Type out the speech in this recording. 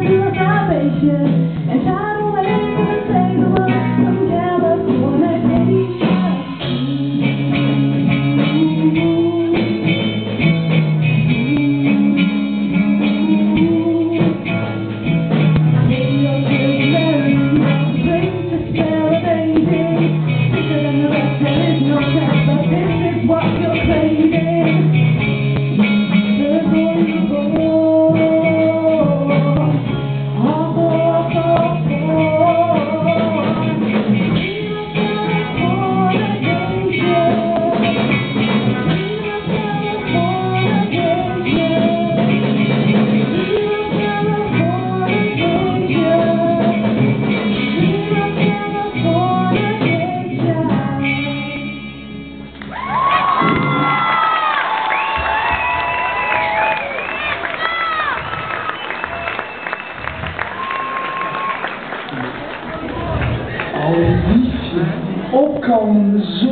new salvation. Zon